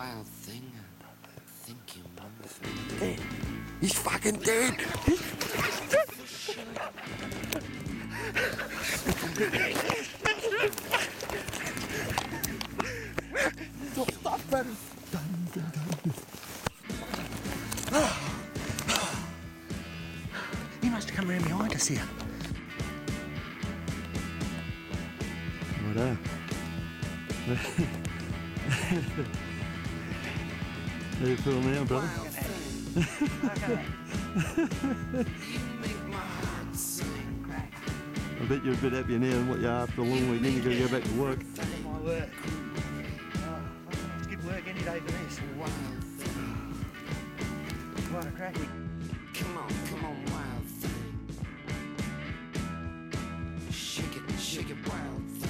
wild thing. I think you know. Dead. Oh, he's fucking dead. Stop, stop, man. Done, done, done. He must have come around behind us here. Righto. Are you cool now, brother? I bet you're a bit happier now than what you are after a long weekend. You've got to go back to work. My work. Good work any day for this. What a crack. Come on, come on, wild thing. Shake it, shake it, wild thing.